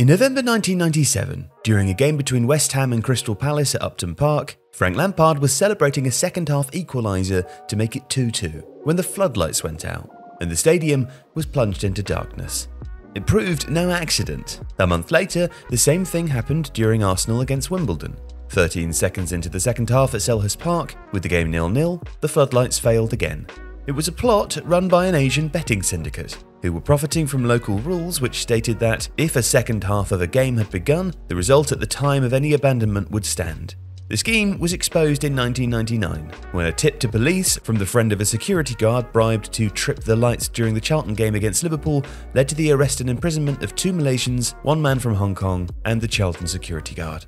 In November 1997, during a game between West Ham and Crystal Palace at Upton Park, Frank Lampard was celebrating a second half equaliser to make it 2 2 when the floodlights went out and the stadium was plunged into darkness. It proved no accident. A month later, the same thing happened during Arsenal against Wimbledon. 13 seconds into the second half at Selhurst Park, with the game nil-nil, the floodlights failed again. It was a plot run by an Asian betting syndicate, who were profiting from local rules which stated that if a second half of a game had begun, the result at the time of any abandonment would stand. The scheme was exposed in 1999 when a tip to police from the friend of a security guard bribed to trip the lights during the Charlton game against Liverpool led to the arrest and imprisonment of two Malaysians, one man from Hong Kong, and the Charlton security guard.